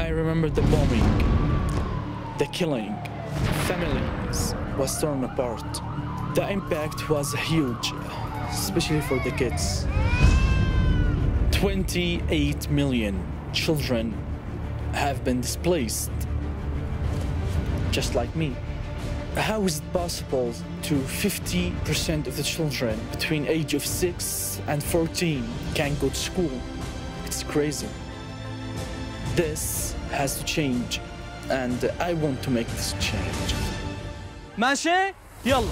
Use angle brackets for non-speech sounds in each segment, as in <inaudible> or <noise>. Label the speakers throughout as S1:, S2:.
S1: I remember the bombing, the killing, families was torn apart. The impact was huge, especially for the kids. 28 million children have been displaced, just like me. How is it possible to 50% of the children between age of 6 and 14 can go to school? It's crazy. This has to change and I want to make this change.
S2: ماشي يلا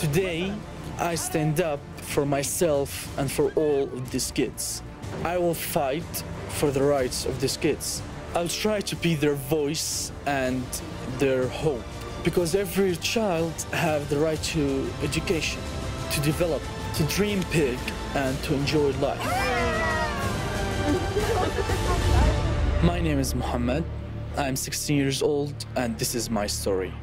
S1: Today, I stand up for myself and for all of these kids. I will fight for the rights of these kids. I'll try to be their voice and their hope because every child have the right to education, to develop, to dream big and to enjoy life. <laughs> My name is Mohamad. I'm 16 years old and this is my story.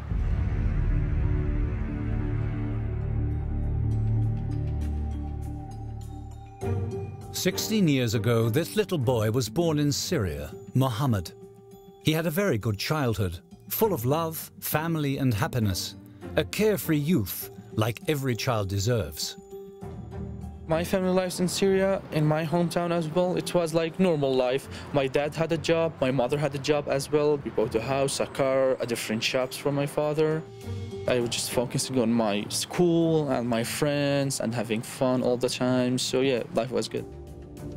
S3: Sixteen years ago, this little boy was born in Syria, Mohamad. He had a very good childhood, full of love, family, and happiness. A carefree youth, like every child deserves.
S1: My family lives in Syria, in my hometown as well. It was like normal life. My dad had a job, my mother had a job as well. We bought a house, a car, a different shops for my father. I was just focusing on my school and my friends and having fun all the time. So yeah, life was good.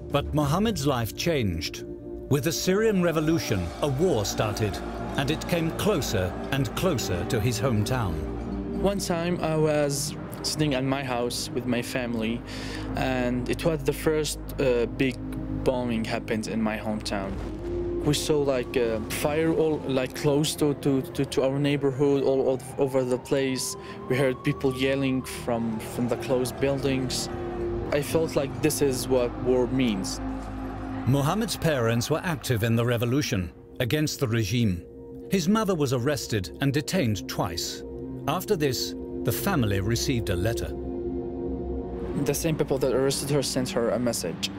S3: But Mohamad's life changed. With the Syrian revolution, a war started, and it came closer and closer to his hometown.
S1: One time I was sitting at my house with my family, and it was the first uh, big bombing happened in my hometown. We saw like uh, fire all like close to, to, to, to our neighborhood, all, all over the place. We heard people yelling from, from the closed buildings. I felt like this is what war means.
S3: Mohamad's parents were active in the revolution against the regime. His mother was arrested and detained twice. After this, the family received a letter.
S1: The same people that arrested her sent her a message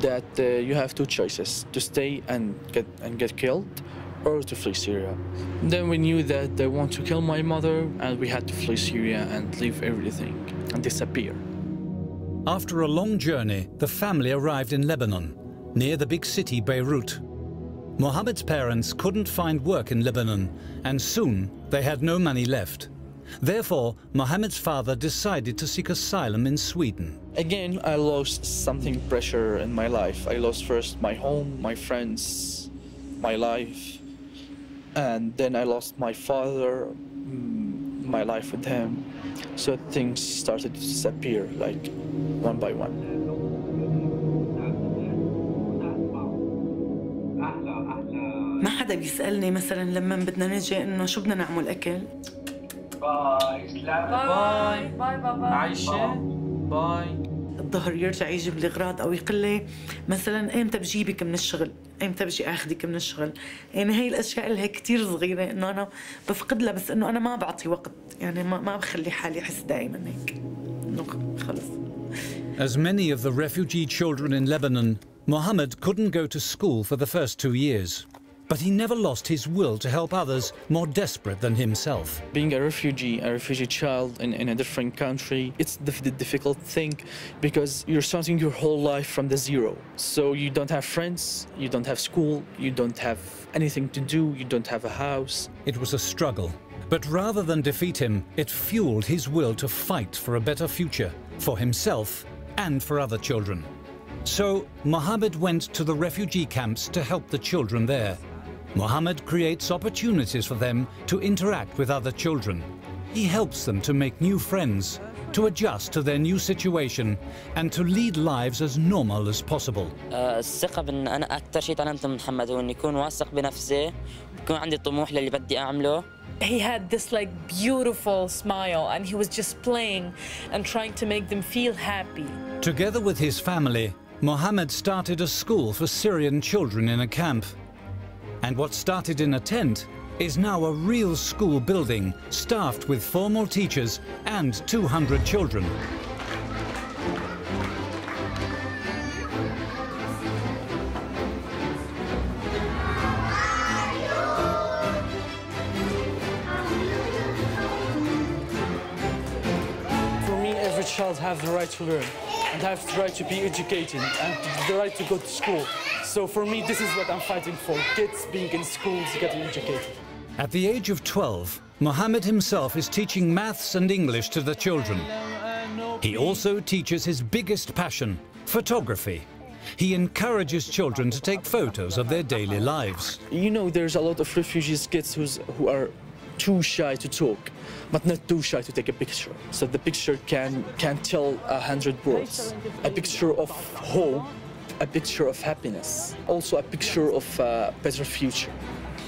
S1: that uh, you have two choices: to stay and get and get killed, or to flee Syria. Then we knew that they want to kill my mother, and we had to flee Syria and leave everything and disappear.
S3: After a long journey, the family arrived in Lebanon, near the big city Beirut. Mohamad's parents couldn't find work in Lebanon, and soon they had no money left. Therefore, Mohamad's father decided to seek asylum in Sweden.
S1: Again, I lost something pressure in my life. I lost first my home, my friends, my life, and then I lost my father, mm, my life with him. So things started to disappear, like one by one.
S4: ما حدا بيسألني مثلا لما بدنا نجي انه شو بدنا نعمل اكل
S2: باي سلام باي باي بابا عايشة باي
S4: الظهر يرجع يجيب لي اغراض أو يقول لي مثلا إمتى بجيبك من الشغل؟ إمتى بجي آخذك من الشغل؟ يعني هي الأشياء اللي هي كثير صغيرة إنه أنا بفقد لها بس إنه أنا ما بعطي وقت يعني ما ما بخلي حالي أحس دائما هيك. إنه خلص.
S3: As many of the refugee children in Lebanon, Mohammed couldn't go to school for the first two years. But he never lost his will to help others more desperate than himself.
S1: Being a refugee, a refugee child in, in a different country, it's the, the difficult thing because you're starting your whole life from the zero. So you don't have friends, you don't have school, you don't have anything to do, you don't have a house.
S3: It was a struggle. But rather than defeat him, it fueled his will to fight for a better future, for himself and for other children. So Mohamad went to the refugee camps to help the children there. Mohamad creates opportunities for them to interact with other children. He helps them to make new friends, to adjust to their new situation, and to lead lives as normal as possible.
S5: He had this like beautiful smile and he was just playing and trying to make them feel happy.
S3: Together with his family, Mohamad started a school for Syrian children in a camp and what started in a tent is now a real school building staffed with formal teachers and 200 children.
S1: For me, every child has the right to learn and have the right to be educated and the right to go to school. So for me, this is what I'm fighting for. Kids being in schools, getting educated.
S3: At the age of 12, Mohamad himself is teaching maths and English to the children. He also teaches his biggest passion, photography. He encourages children to take photos of their daily lives.
S1: You know, there's a lot of refugees kids who's, who are too shy to talk, but not too shy to take a picture. So the picture can can tell a hundred words. A picture of hope, a picture of happiness, also a picture of a better future.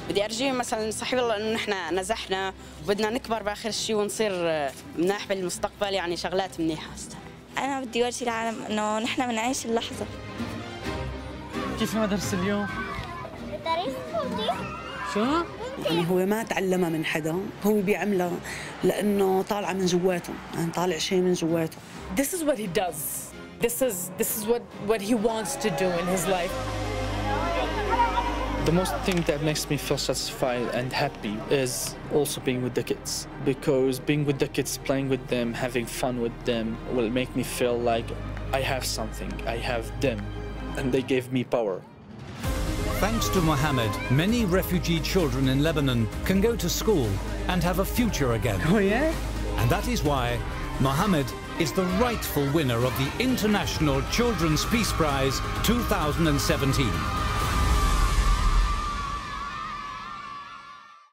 S6: بدي ارجيهم مثلا صحيح والله إنه نحن نزحنا وبدنا نكبر بآخر شيء ونصير آه، مناح بالمستقبل يعني شغلات منيحة
S7: أستاذ أنا بدي اورجي العالم إنه نحن بنعيش اللحظة
S2: كيف المدرسة اليوم؟ المدرسة فاضيه شو؟
S8: يعني هو ما تعلمها من حدا هو بيعملها لانه طالعه من جواته يعني طالع شيء من جواته
S5: This is what he does. This is this is what what he wants to do in his life.
S1: The most thing that makes me feel satisfied and happy is also being with the kids because being with the kids, playing with them, having fun with them will make me feel like I have something. I have them and they gave me power.
S3: Thanks to Mohamad, many refugee children in Lebanon can go to school and have a future again.
S2: Oh yeah?
S3: And that is why Mohamad is the rightful winner of the International Children's Peace Prize 2017.